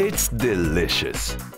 It's delicious.